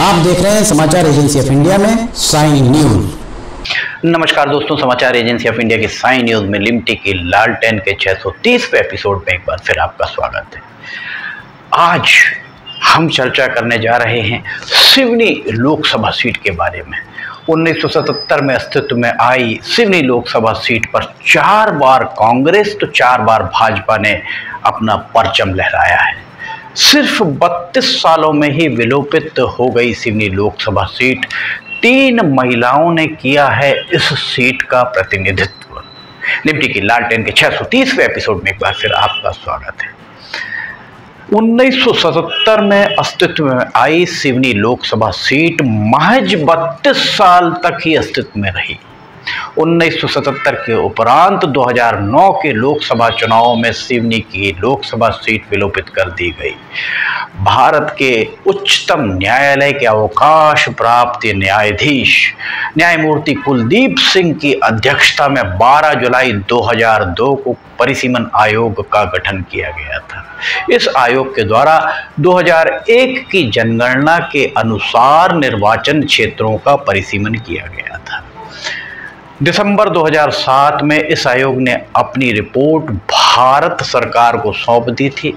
आप देख रहे हैं समाचार एजेंसी ऑफ़ इंडिया में साइन न्यूज़। नमस्कार दोस्तों, समाचार एजेंसी ऑफ़ इंडिया की साइन न्यूज़ में लिमटी की लालटेन के 630वें एपिसोड में एक बार फिर आपका स्वागत है। आज हम चर्चा करने जा रहे हैं सिवनी लोकसभा सीट के बारे में। 1977 में अस्तित्व में आई सिवनी लोकसभा सीट पर चार बार कांग्रेस तो चार बार भाजपा ने अपना परचम लहराया है। सिर्फ़ 32 सालों में ही विलोपित हो गई सिवनी लोकसभा सीट। तीन महिलाओं ने किया है इस सीट का प्रतिनिधित्व। निफ्टी की लालटेन के 630वें एपिसोड में एक बार फिर आपका स्वागत है। 1977 में अस्तित्व में आई सिवनी लोकसभा सीट महज 32 साल तक ही अस्तित्व में रही। 1977 के उपरांत 2009 के लोकसभा चुनाव में सिवनी की लोकसभा सीट विलोपित कर दी गई। भारत के उच्चतम न्यायालय के अवकाश प्राप्त न्यायाधीश न्यायमूर्ति कुलदीप सिंह की अध्यक्षता में 12 जुलाई 2002 को परिसीमन आयोग का गठन किया गया था। इस आयोग के द्वारा 2001 की जनगणना के अनुसार निर्वाचन क्षेत्रों का परिसीमन किया गया था। दिसंबर 2007 में इस आयोग ने अपनी रिपोर्ट भारत सरकार को सौंप दी थी।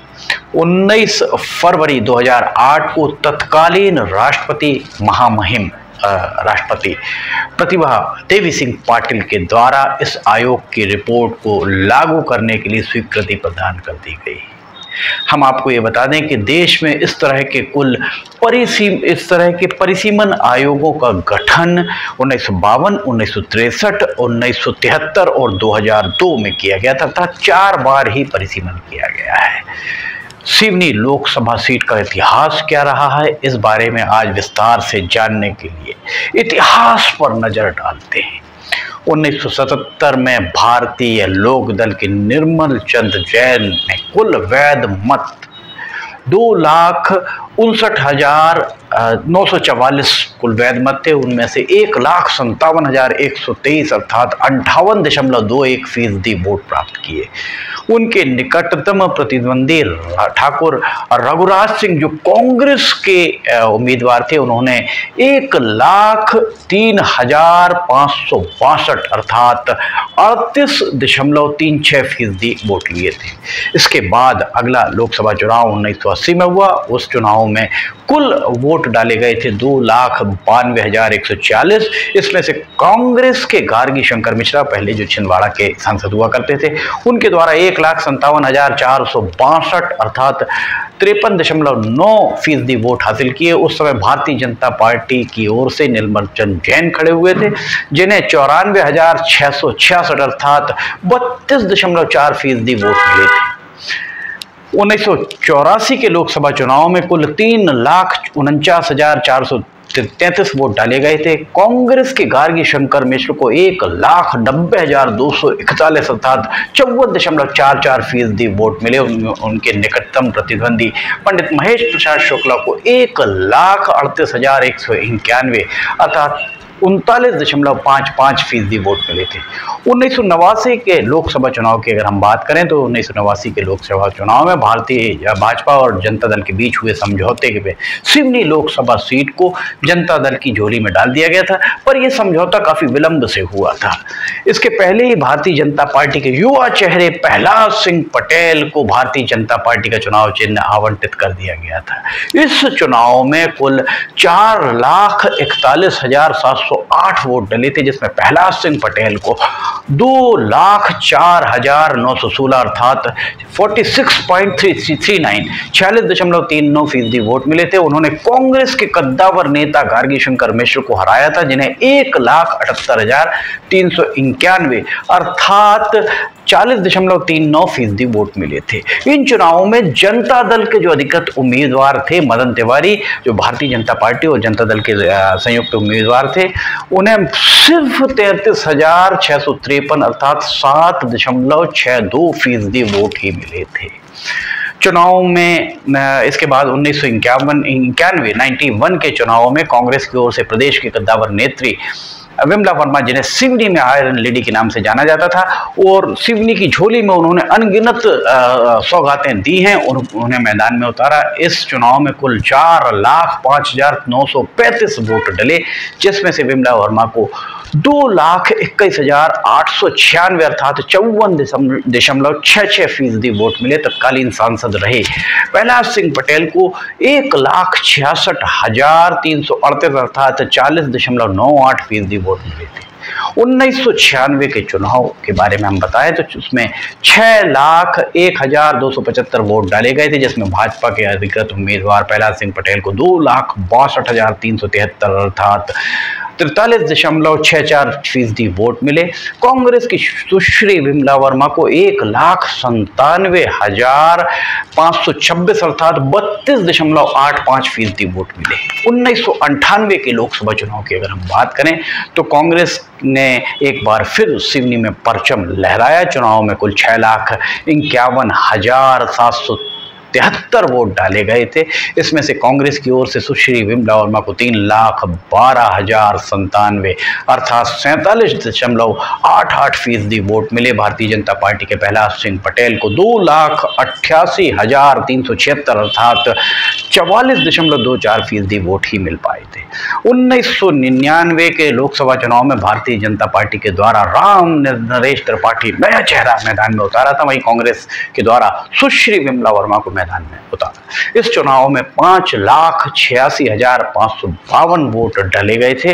19 फरवरी 2008 को तत्कालीन राष्ट्रपति, महामहिम राष्ट्रपति प्रतिभा देवी सिंह पाटिल के द्वारा इस आयोग की रिपोर्ट को लागू करने के लिए स्वीकृति प्रदान कर दी गई। हम आपको ये बता दें कि देश में इस तरह के कुल परिसीम इस तरह के परिसीमन आयोगों का गठन उन्नीस सौ बावन, उन्नीस सौ तिरसठ, उन्नीस सौ तिहत्तर और 2002 में किया गया था तथा चार बार ही परिसीमन किया गया है। सिवनी लोकसभा सीट का इतिहास क्या रहा है, इस बारे में आज विस्तार से जानने के लिए इतिहास पर नज़र डालते हैं। 1977 में भारतीय लोकदल के निर्मल चंद जैन ने कुल वैध मत दो लाख उनसठ हज़ार नौ सौ चवालीस कुल वैध मत थे उनमें से एक लाख संतावन हज़ार एक सौ तेईस अर्थात अंठावन दशमलव दो एक फ़ीसदी वोट प्राप्त किए। उनके निकटतम प्रतिद्वंदी ठाकुर रघुराज सिंह, जो कांग्रेस के उम्मीदवार थे, उन्होंने एक लाख तीन हज़ार पाँच सौ बासठ अर्थात अड़तीस दशमलव तीन छः फ़ीसदी वोट लिए थे। इसके बाद अगला लोकसभा चुनाव उन्नीस सौ अस्सी में हुआ। उस चुनाव में कुल वोट डाले गए थे दो लाख बानवे हज़ार एक सौ चालीस। इसमें से कांग्रेस के गार्गी शंकर मिश्रा, पहले जो छिंदवाड़ा के सांसद हुआ करते थे, उनके द्वारा एक लाख संतावन हज़ार चार सौ बासठ अर्थात तिरपन दशमलव नौ फ़ीसदी वोट हासिल किए। उस समय भारतीय जनता पार्टी की ओर से निर्मल चंद जैन खड़े हुए थे, जिन्हें चौरानवे हज़ार छः सौ छियासठ अर्थात बत्तीस दशमलव चार फ़ीसदी वोट मिले थे। उन्नीस के लोकसभा चुनाव में कुल तीन लाख उनचास हज़ार चार सौ तैंतीस वोट डाले गए थे। कांग्रेस के गार्गी शंकर मिश्र को एक लाख नब्बे हज़ार दो सौ इकतालीस अर्थात चौवन दशमलव चार चार फ़ीसदी वोट मिले उनके निकटतम प्रतिद्वंदी। पंडित महेश प्रसाद शुक्ला को एक लाख अड़तीस हज़ार एक सौ इक्यानवे अर्थात उनतालीस दशमलव पाँच पाँच फ़ीसदी वोट मिले थे। उन्नीस सौ नवासी के लोकसभा चुनाव की अगर हम बात करें तो उन्नीस सौ नवासी के लोकसभा चुनाव में भारतीय भाजपा और जनता दल के बीच हुए समझौते के सिवनी लोकसभा सीट को जनता दल की झोली में डाल दिया गया था, पर यह समझौता काफ़ी विलंब से हुआ था। इसके पहले ही भारतीय जनता पार्टी के युवा चेहरे प्रहलाद सिंह पटेल को भारतीय जनता पार्टी का चुनाव चिन्ह आवंटित कर दिया गया था। इस चुनाव में कुल चार लाख इकतालीस हज़ार सात सौ वोट डले थे, जिसमें प्रहलाद सिंह पटेल को दो लाख चार हज़ार नौ सौ सोलह अर्थात forty six point three three nine छियालीस दशमलव तीन नौ फ़ीसदी वोट मिले थे। उन्होंने कांग्रेस के कद्दावर नेता गार्गी शंकर मिश्र को हराया था, जिन्हें एक लाख अठहत्तर हज़ार तीन सौ इक्यानवे अर्थात चालीस दशमलव तीन नौ फ़ीसदी वोट मिले थे। इन चुनावों में जनता दल के जो अधिकृत उम्मीदवार थे, मदन तिवारी, जो भारतीय जनता पार्टी और जनता दल के संयुक्त उम्मीदवार थे, उन्हें सिर्फ़ तैंतीस हज़ार छः सौ तिरपन अर्थात सात दशमलव छः दो फ़ीसदी वोट ही मिले थे। चुनाव में इसके बाद उन्नीस सौ इक्यावन, इक्यानवे नाइन्टी वन के चुनावों में कांग्रेस की ओर से प्रदेश के कद्दावर नेत्री विमला वर्मा जिन्हें सिवनी में आयरन लेडी के नाम से जाना जाता था, और सिवनी की झोली में उन्होंने अनगिनत सौगातें दी हैं, और उन्हें मैदान में उतारा। इस चुनाव में कुल चार लाख पाँच हज़ार नौ सौ पैंतीस वोट डले, जिसमें से विमला वर्मा को दो लाख इक्कीस हज़ार आठ सौ छियानवे अर्थात चौवन दशमलव छः छः फ़ीसदी वोट मिले, तत्कालीन सांसद रहे। प्रहलाद सिंह पटेल को एक लाख छियासठ हज़ार तीन सौ अड़तीस अर्थात चालीस दशमलव नौ आठ फ़ीसदी वोट मिले थे। उन्नीस सौ छियानवे के चुनाव के बारे में हम बताएँ तो उसमें छह लाख एक हज़ार दो सौ पचहत्तर वोट डाले गए थे, जिसमें भाजपा के अधिकृत उम्मीदवार प्रहलाद सिंह पटेल को दो लाख बासठ हज़ार तीन सौ तिहत्तर अर्थात तिरतालीस दशमलव छः चार फ़ीसदी वोट मिले। कांग्रेस की सुश्री विमला वर्मा को एक लाख संतानवे हज़ार पाँच सौ छब्बीस अर्थात बत्तीस दशमलव आठ पाँच फ़ीसदी वोट मिले। उन्नीस सौ अंठानवे के लोकसभा चुनाव की अगर हम बात करें तो कांग्रेस ने एक बार फिर सिवनी में परचम लहराया। चुनाव में कुल छः लाख इक्यावन हज़ार सात सौ तिहत्तर वोट डाले गए थे। इसमें से कांग्रेस की ओर से सुश्री विमला वर्मा को तीन लाख बारह हज़ार संतानवे, अर्थात सैंतालीस दशमलव आठ आठ फ़ीसदी वोट मिले। भारतीय जनता पार्टी के प्रहलाद सिंह पटेल को दो लाख अट्ठासी हज़ार तीन सौ छिहत्तर, अर्थात चवालीस दशमलव दो चार फ़ीसदी वोट ही मिल पाए थे। उन्नीस सौ निन्यानवे के लोकसभा चुनाव में भारतीय जनता पार्टी के द्वारा राम नरेश त्रिपाठी नया चेहरा मैदान में उतारा था। वहीं कांग्रेस के द्वारा सुश्री विमला वर्मा को मैदान में उतारा इस चुनाव में पाँच लाख छियासी हज़ार पाँच सौ बावन वोट डाले गए थे।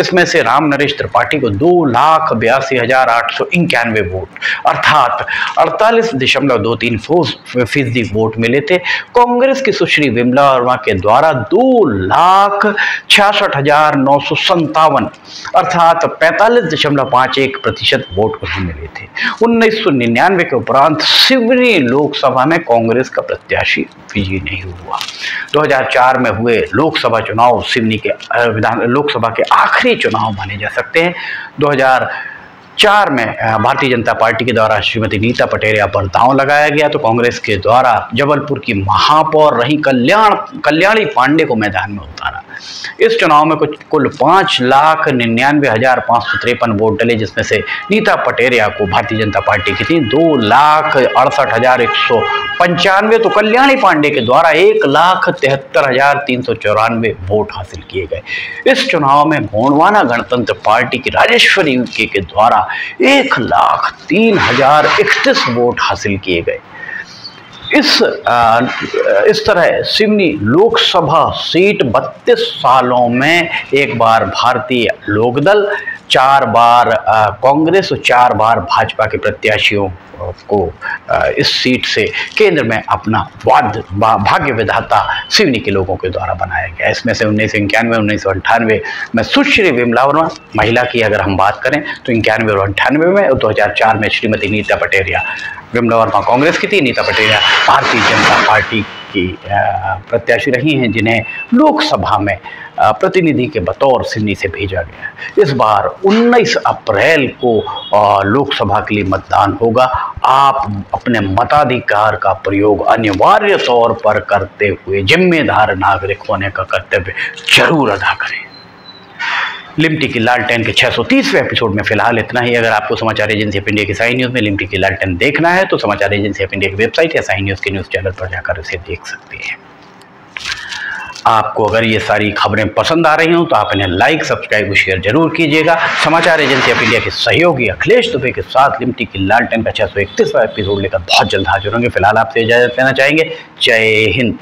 इसमें से राम नरेश त्रिपाठी को दो लाख बयासी हज़ार आठ सौ इक्यानवे वोट, अर्थात अड़तालीस दशमलव दो तीन फ़ीसदी वोट मिले थे। कांग्रेस की सुश्री विमला वर्मा के द्वारा दो लाख छियासठ हज़ार नौ सौ संतावन अर्थात पैंतालीस दशमलव पाँच एक प्रतिशत वोट उन्हें मिले थे। उन्नीस सौ निन्यानवे के उपरांत सिवनी लोकसभा में कांग्रेस का प्रत्याशी विजयी नहीं हुआ। 2004 में हुए लोकसभा चुनाव, सिवनी के विधान, लोकसभा के आखिरी चुनाव माने जा सकते हैं। 2004 में भारतीय जनता पार्टी के द्वारा श्रीमती नीता पटेरिया पर दांव लगाया गया तो कांग्रेस के द्वारा जबलपुर की महापौर रही कल्याण, कल्याणी पांडे को मैदान में उतारा। इस चुनाव में कुछ, कुल पाँच लाख निन्यानवे हज़ार पाँच सौ तिरपन वोट डले, जिसमें से नीता पटेरिया को भारतीय जनता पार्टी की थी। दो लाख अड़सठ हज़ार एक सौ पंचानवे तो कल्याणी पांडे के द्वारा एक लाख तिहत्तर हज़ार तीन सौ चौरानवे वोट हासिल किए गए। इस चुनाव में गोंडवाना गणतंत्र पार्टी की राजेश्वरी के द्वारा एक लाख तीन हज़ार इकतीस वोट हासिल किए गए। इस इस तरह सिवनी लोकसभा सीट 32 सालों में एक बार भारतीय लोकदल चार बार कांग्रेस और चार बार भाजपा के प्रत्याशियों को इस सीट से केंद्र में अपना वाद भाग्य विधाता सिवनी के लोगों के द्वारा बनाया गया। इसमें से उन्नीस सौ इक्यानवे, उन्नीस सौ अंठानवे में सुश्री विमला वर्मा, महिला की अगर हम बात करें तो इक्यानवे और अंठानवे में, और दो हज़ार चार में श्रीमती नीता पटेरिया। विमला वर्मा कांग्रेस की थी, नीता पटेरिया भारतीय जनता पार्टी की प्रत्याशी रही हैं, जिन्हें लोकसभा में प्रतिनिधि के बतौर सिन्नी से भेजा गया इस बार 19 अप्रैल को लोकसभा के लिए मतदान होगा। आप अपने मताधिकार का प्रयोग अनिवार्य तौर पर करते हुए जिम्मेदार नागरिक होने का कर्तव्य ज़रूर अदा करें। लिमटी की लालटेन के 630वें एपिसोड में फ़िलहाल इतना ही। अगर आपको समाचार एजेंसी ऑफ़ इंडिया की साई न्यूज़ में लिमटी की लालटेन देखना है तो समाचार एजेंसी ऑफ़ इंडिया की वेबसाइट या साई न्यूज़ के न्यूज़ चैनल पर जाकर उसे देख सकते हैं। आपको अगर ये सारी खबरें पसंद आ रही हों तो आप इन्हें लाइक सब्सक्राइब और शेयर ज़रूर कीजिएगा। समाचार एजेंसी ऑफ़ इंडिया के सहयोगी अखिलेश दुबे के साथ लिमटी की लालटेन का छः सौ इकतीसवा एपिसोड लेकर बहुत जल्द हाजिर होंगे। फ़िलहाल आपसे इजाज़त देना चाहेंगे। जय हिंद।